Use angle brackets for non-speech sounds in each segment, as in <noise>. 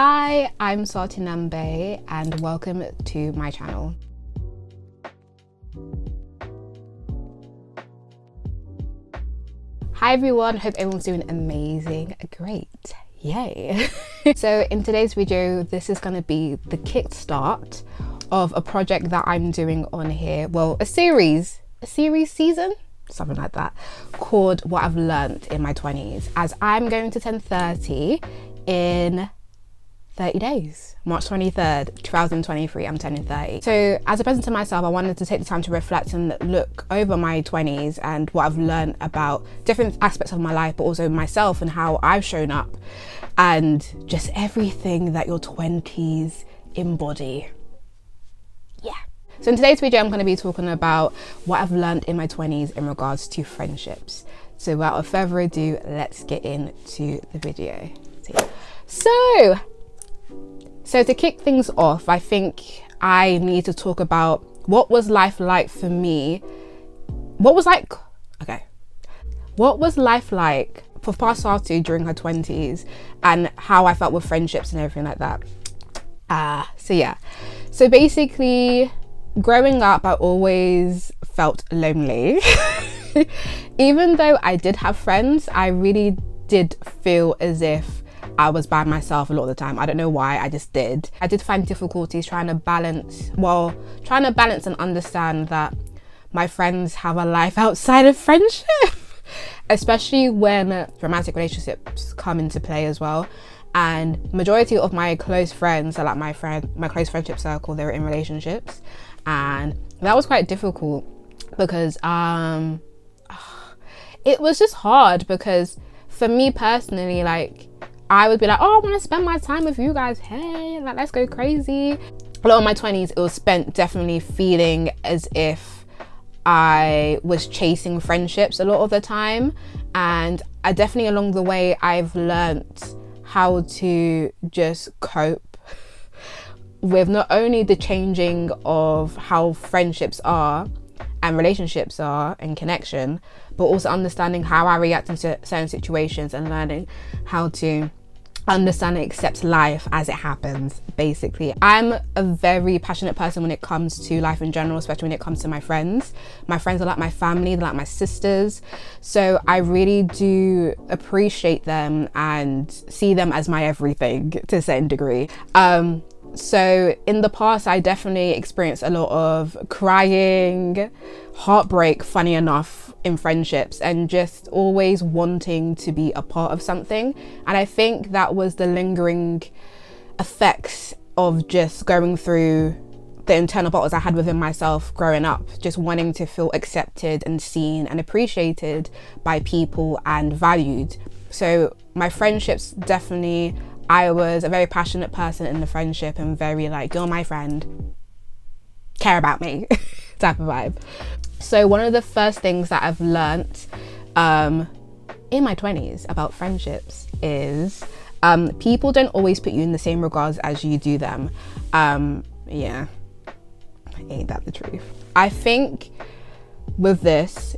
Hi, I'm Sartu Nyambe and welcome to my channel. Hi everyone, hope everyone's doing amazing, great, yay. <laughs> so in today's video, this is gonna be the kickstart of a project that I'm doing on here. Well, a series, a series season, something like that, called What I've Learned in My 20s. As I'm going to turn 30 in 30 days. March 23rd, 2023, I'm turning 30. So as a present to myself, I wanted to take the time to reflect and look over my 20s and what I've learned about different aspects of my life, but also myself and how I've shown up and just everything that your 20s embody. Yeah. So in today's video, I'm going to be talking about what I've learned in my 20s in regards to friendships. So without further ado, let's get into the video. So so to kick things off, I think I need to talk about what was life like for me. What was like, okay, what was life like for Pasatu during her 20s and how I felt with friendships and everything like that. Uh, so yeah. So basically, growing up, I always felt lonely. <laughs> Even though I did have friends, I really did feel as if I was by myself a lot of the time. I don't know why, I just did. I did find difficulties trying to balance, well, trying to balance and understand that my friends have a life outside of friendship, <laughs> especially when romantic relationships come into play as well. And majority of my close friends are like my friend, my close friendship circle, they're in relationships. And that was quite difficult because um, <sighs> it was just hard because for me personally, like I would be like, oh, I want to spend my time with you guys. Hey, like, let's go crazy. A lot of my 20s, it was spent definitely feeling as if I was chasing friendships a lot of the time. And I definitely, along the way, I've learnt how to just cope <laughs> with not only the changing of how friendships are and relationships are and connection, but also understanding how I react in certain situations and learning how to understand and accept life as it happens basically. I'm a very passionate person when it comes to life in general especially when it comes to my friends. My friends are like my family they're like my sisters. So i really do appreciate them and see them as my everything to a certain degree. Um, so in the past i definitely experienced a lot of crying heartbreak funny enough in friendships and just always wanting to be a part of something. And i think that was the lingering effects of just going through the internal battles i had within myself growing up just wanting to feel accepted and seen and appreciated by people and valued. So my friendships definitely I was a very passionate person in the friendship and very like, you're my friend, care about me <laughs> type of vibe. So, one of the first things that I've learnt um, in my 20s about friendships is um, people don't always put you in the same regards as you do them. Um, yeah, ain't that the truth? I think with this,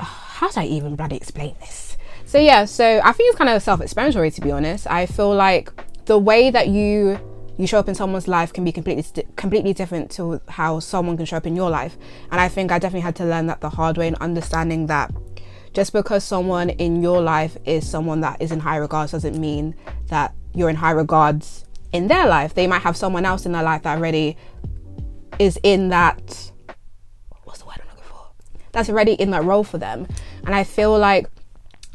how do I even bloody explain this? So yeah, so I think it's kind of self-explanatory to be honest. I feel like the way that you you show up in someone's life can be completely completely different to how someone can show up in your life. And I think I definitely had to learn that the hard way and understanding that just because someone in your life is someone that is in high regards doesn't mean that you're in high regards in their life. They might have someone else in their life that already is in that what's the word I'm looking for? That's already in that role for them. And I feel like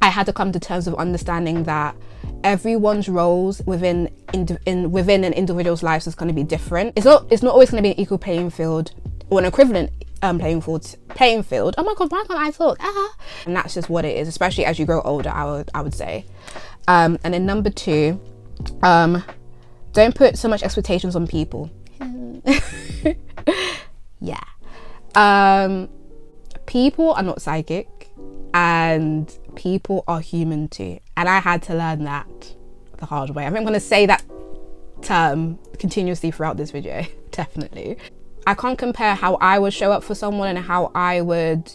I had to come to terms with understanding that everyone's roles within in, within an individual's lives is going to be different. It's not it's not always going to be an equal playing field or an equivalent um, playing field. Playing field. Oh my god, why can't I talk? Ah. And that's just what it is, especially as you grow older. I would I would say. Um, and then number two, um, don't put so much expectations on people. <laughs> yeah. Um, people are not psychic and people are human too. And I had to learn that the hard way. I think I'm going to say that term continuously throughout this video, <laughs> definitely. I can't compare how I would show up for someone and how I would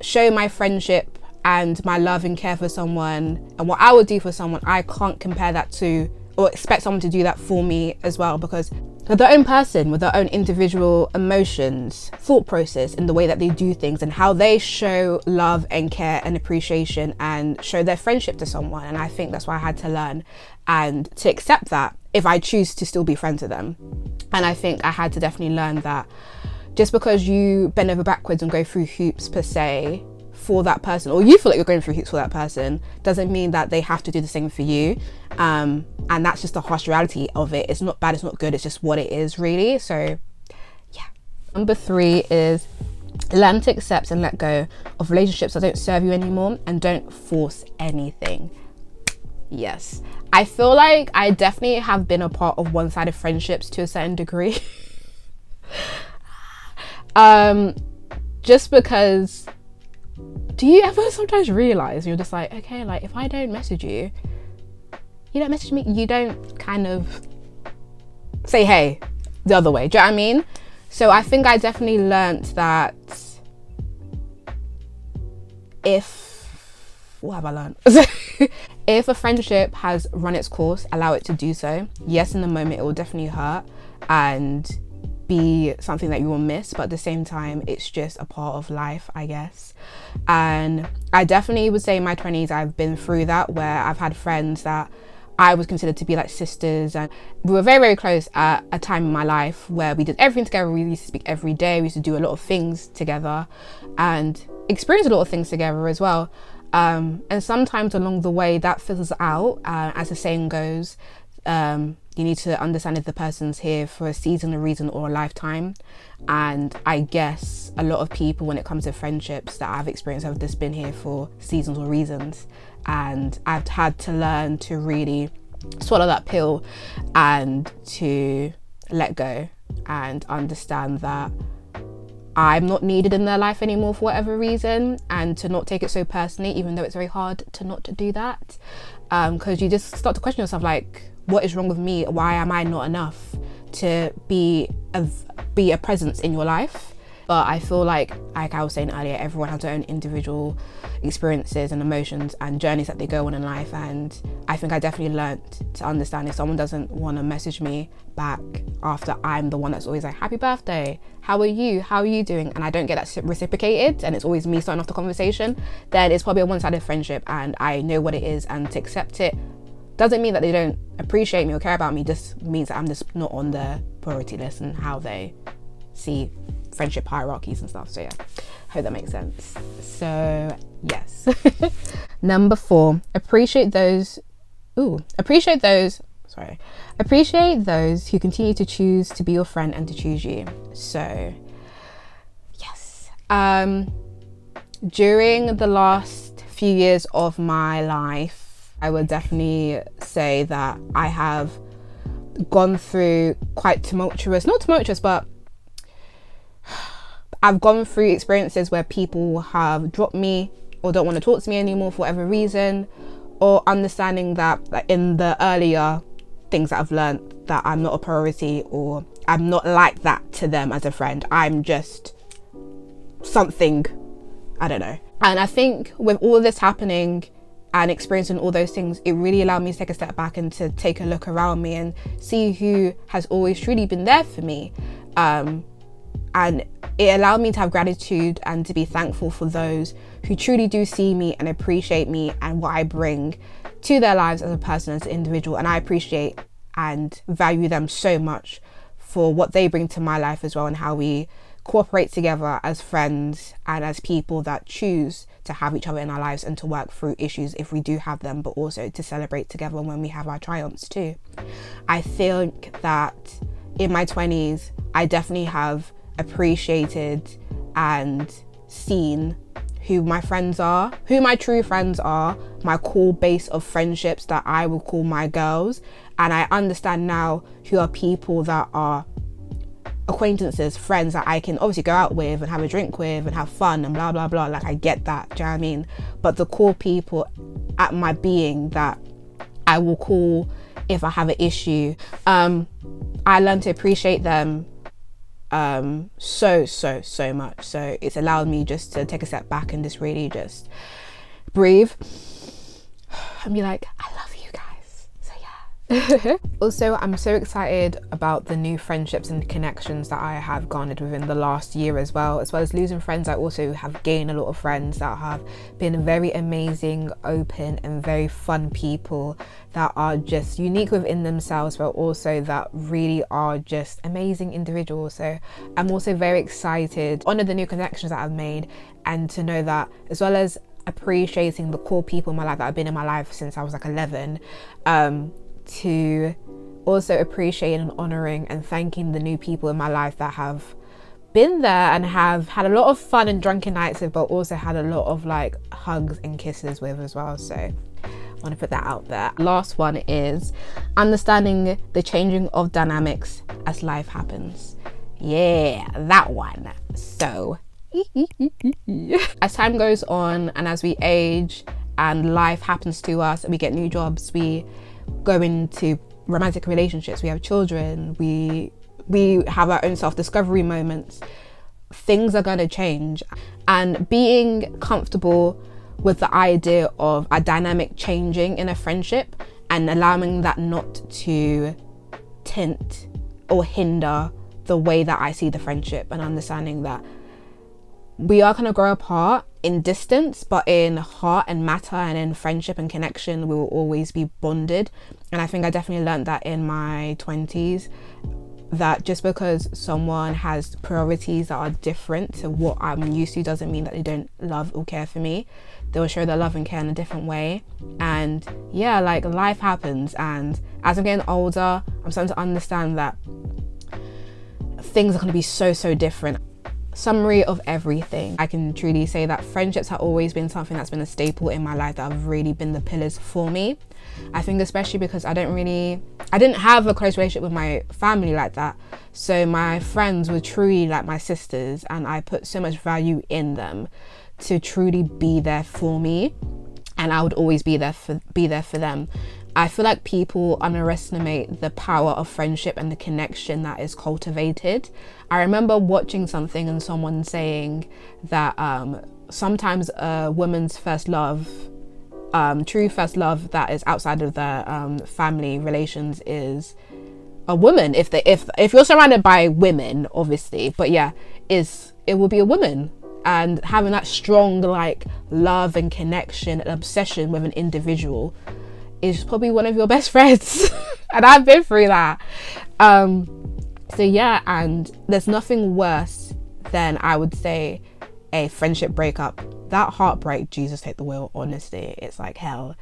show my friendship and my love and care for someone and what I would do for someone. I can't compare that to or expect someone to do that for me as well because their own person with their own individual emotions, thought process, in the way that they do things and how they show love and care and appreciation and show their friendship to someone. And I think that's why I had to learn and to accept that if I choose to still be friends with them. And I think I had to definitely learn that just because you bend over backwards and go through hoops per se for that person, or you feel like you're going through hoops for that person, doesn't mean that they have to do the same for you. Um, and that's just the harsh reality of it. It's not bad, it's not good, it's just what it is, really. So, yeah. Number three is learn to accept and let go of relationships that don't serve you anymore and don't force anything. Yes. I feel like I definitely have been a part of one sided friendships to a certain degree. <laughs> um, just because do you ever sometimes realize you're just like, okay, like if I don't message you, you don't message me, you don't kind of say hey the other way. Do you know what I mean? So I think I definitely learnt that if what have I learned? <laughs> if a friendship has run its course, allow it to do so. Yes, in the moment it will definitely hurt and be something that you will miss, but at the same time, it's just a part of life, I guess. And I definitely would say in my 20s, I've been through that where I've had friends that I was considered to be like sisters, and we were very, very close at a time in my life where we did everything together. We used to speak every day, we used to do a lot of things together and experience a lot of things together as well. Um, and sometimes along the way, that fizzles out, uh, as the saying goes. Um, you need to understand if the person's here for a season, a reason, or a lifetime. And I guess a lot of people, when it comes to friendships that I've experienced, have just been here for seasons or reasons. And I've had to learn to really swallow that pill and to let go and understand that I'm not needed in their life anymore for whatever reason, and to not take it so personally, even though it's very hard to not do that, because um, you just start to question yourself, like, what is wrong with me? Why am I not enough to be a, be a presence in your life? But I feel like, like I was saying earlier, everyone has their own individual experiences and emotions and journeys that they go on in life. And I think I definitely learned to understand if someone doesn't want to message me back after I'm the one that's always like, Happy birthday, how are you? How are you doing? And I don't get that reciprocated and it's always me starting off the conversation, then it's probably a one sided friendship and I know what it is and to accept it doesn't mean that they don't appreciate me or care about me, just means that I'm just not on their priority list and how they see friendship hierarchies and stuff. So yeah, hope that makes sense. So yes. <laughs> Number four, appreciate those ooh, appreciate those sorry. Appreciate those who continue to choose to be your friend and to choose you. So yes. Um during the last few years of my life I would definitely say that I have gone through quite tumultuous, not tumultuous, but I've gone through experiences where people have dropped me or don't want to talk to me anymore for whatever reason, or understanding that like, in the earlier things that I've learned that I'm not a priority or I'm not like that to them as a friend. I'm just something, I don't know. And I think with all this happening, and experiencing all those things, it really allowed me to take a step back and to take a look around me and see who has always truly been there for me. Um, and it allowed me to have gratitude and to be thankful for those who truly do see me and appreciate me and what I bring to their lives as a person, as an individual. And I appreciate and value them so much for what they bring to my life as well and how we cooperate together as friends and as people that choose to have each other in our lives and to work through issues if we do have them, but also to celebrate together when we have our triumphs too. I think that in my 20s, I definitely have appreciated and seen who my friends are, who my true friends are, my core base of friendships that I would call my girls. And I understand now who are people that are acquaintances, friends that I can obviously go out with and have a drink with and have fun and blah blah blah. Like I get that, do you know what I mean? But the core people at my being that I will call if I have an issue, um, I learned to appreciate them um, so so so much. So it's allowed me just to take a step back and just really just breathe <sighs> and be like, I love <laughs> also, I'm so excited about the new friendships and connections that I have garnered within the last year as well. As well as losing friends, I also have gained a lot of friends that have been very amazing, open, and very fun people that are just unique within themselves, but also that really are just amazing individuals. So I'm also very excited, honor the new connections that I've made, and to know that as well as appreciating the core people in my life that have been in my life since I was like 11, um, to also appreciating and honoring and thanking the new people in my life that have been there and have had a lot of fun and drunken nights with, but also had a lot of like hugs and kisses with as well. So I want to put that out there. Last one is understanding the changing of dynamics as life happens. Yeah, that one. So <laughs> as time goes on and as we age and life happens to us and we get new jobs, we go into romantic relationships, we have children, we we have our own self-discovery moments. Things are going to change and being comfortable with the idea of a dynamic changing in a friendship and allowing that not to tint or hinder the way that I see the friendship and understanding that we are going to grow apart in distance, but in heart and matter and in friendship and connection, we will always be bonded. And I think I definitely learned that in my 20s that just because someone has priorities that are different to what I'm used to doesn't mean that they don't love or care for me. They will show their love and care in a different way. And yeah, like life happens. And as I'm getting older, I'm starting to understand that things are going to be so, so different summary of everything. I can truly say that friendships have always been something that's been a staple in my life that have really been the pillars for me. I think especially because i don't really i didn't have a close relationship with my family like that. So my friends were truly like my sisters and i put so much value in them to truly be there for me. And i would always be there for be there for them I feel like people underestimate the power of friendship and the connection that is cultivated. I remember watching something and someone saying that um, sometimes a woman's first love, um, true first love that is outside of their um, family relations is a woman. If they if if you're surrounded by women, obviously, but yeah, is it will be a woman and having that strong like love and connection and obsession with an individual is probably one of your best <laughs> friends. and I've been through that. Um, so, yeah, and there's nothing worse than I would say a friendship breakup. That heartbreak, Jesus take the wheel, honestly, it's like hell.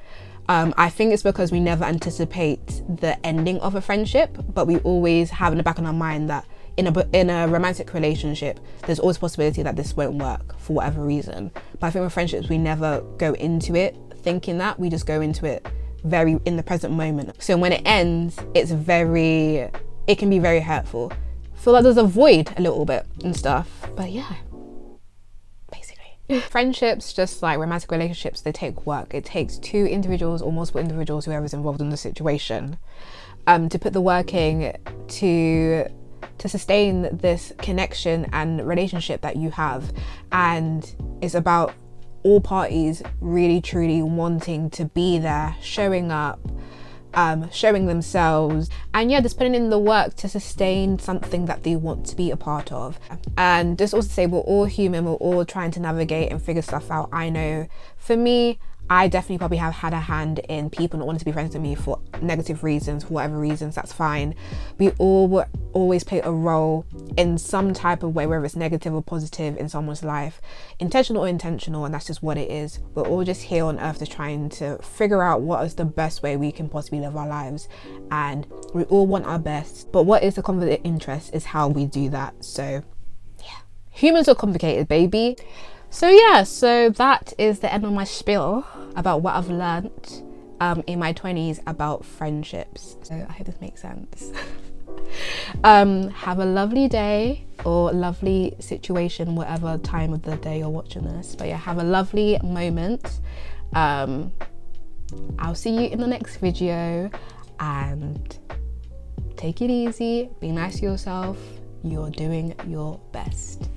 Um, I think it's because we never anticipate the ending of a friendship, but we always have in the back of our mind that in a in a romantic relationship, there's always possibility that this won't work for whatever reason. But I think with friendships, we never go into it thinking that. We just go into it very in the present moment. So when it ends, it's very, it can be very hurtful. Feel like there's a void a little bit and stuff. But yeah, basically. <laughs> Friendships, just like romantic relationships, they take work. It takes two individuals or multiple individuals, whoever's involved in the situation, um, to put the working to to sustain this connection and relationship that you have. And it's about all parties really truly wanting to be there, showing up, um, showing themselves, and yeah, just putting in the work to sustain something that they want to be a part of. And just also say we're all human, we're all trying to navigate and figure stuff out. I know for me, I definitely probably have had a hand in people not wanting to be friends with me for negative reasons, for whatever reasons, that's fine. We all always play a role in some type of way, whether it's negative or positive in someone's life, intentional or intentional, and that's just what it is. We're all just here on earth to trying to figure out what is the best way we can possibly live our lives. And we all want our best, but what is the conflict of interest is how we do that. So, yeah, humans are complicated, baby. So yeah, so that is the end of my spiel about what I've learned um, in my 20s about friendships. So I hope this makes sense. <laughs> um, have a lovely day or lovely situation, whatever time of the day you're watching this. But yeah, have a lovely moment. Um, I'll see you in the next video and take it easy, be nice to yourself. You're doing your best.